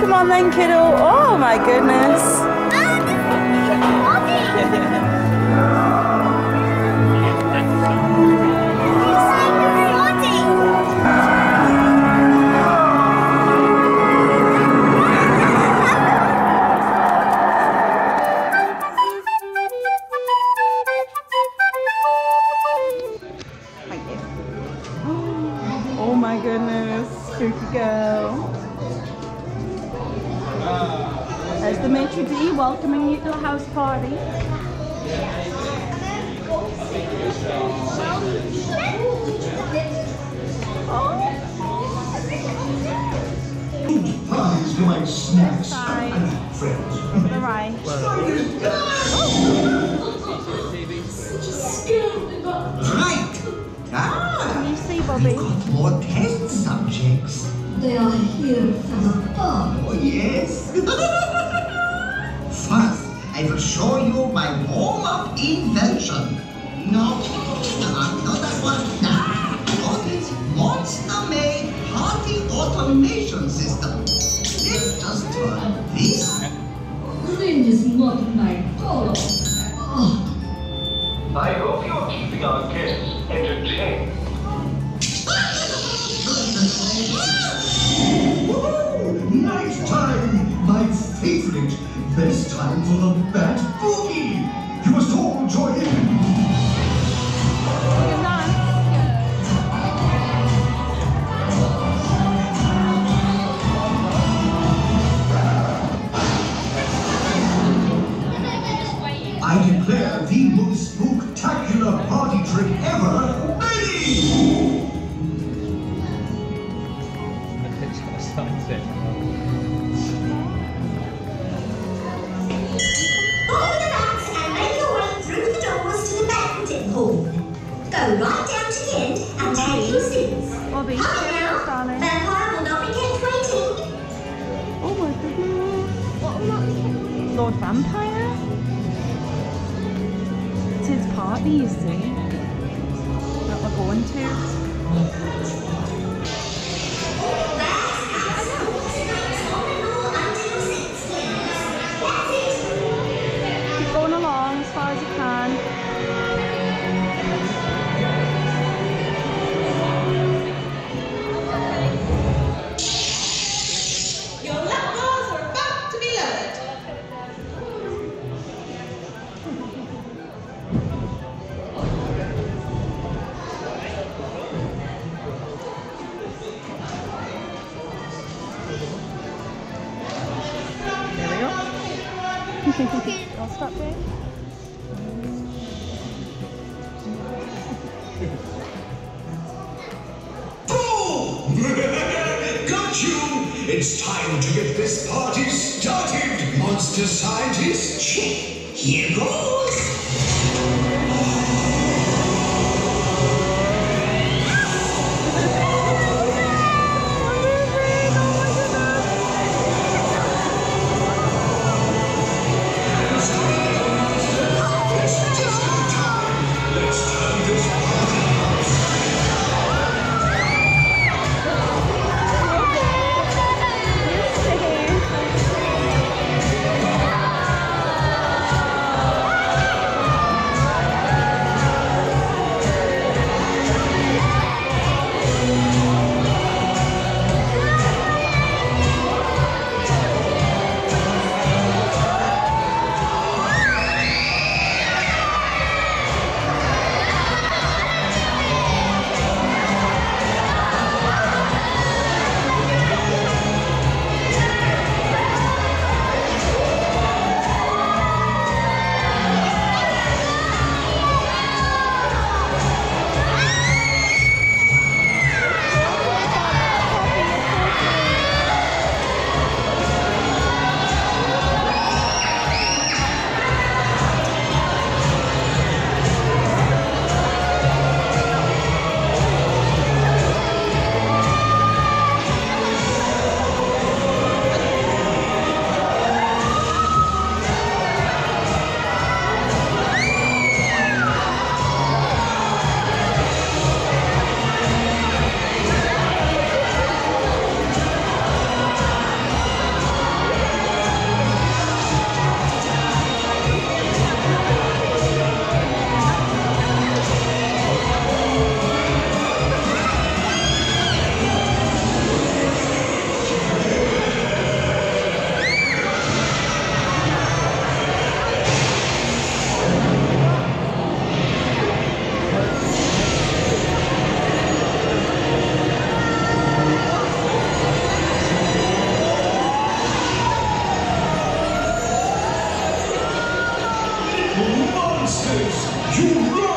Come on then, kiddo. Oh my goodness. Thank you. Oh my goodness, spooky girl. There's the maitre d' welcoming you to the house party. Parties for my snacks. And friends. The right. Right. Ah, Can you see, Bobby? got more test subjects. They are here from above. Oh, yes. First, I will show you my warm-up invention. No, not that one. Nah, Audit's monster-made party automation system. Let's just turn this Green is not my color. Oh, I hope you're keeping our guests entertained. Best time for the Bat Boogie! Go right down to the end and take your seats. Bobby, Hurry now. darling. Vampyre will not be kept waiting. Oh my goodness. What am I- Lord Vampyre? It's his party, you see. That we're going to. Until six. That's it. Keep going along as far as you can. I'll stop there. Got you! It's time to get this party started, monster scientists! Here goes! Let's turn You know.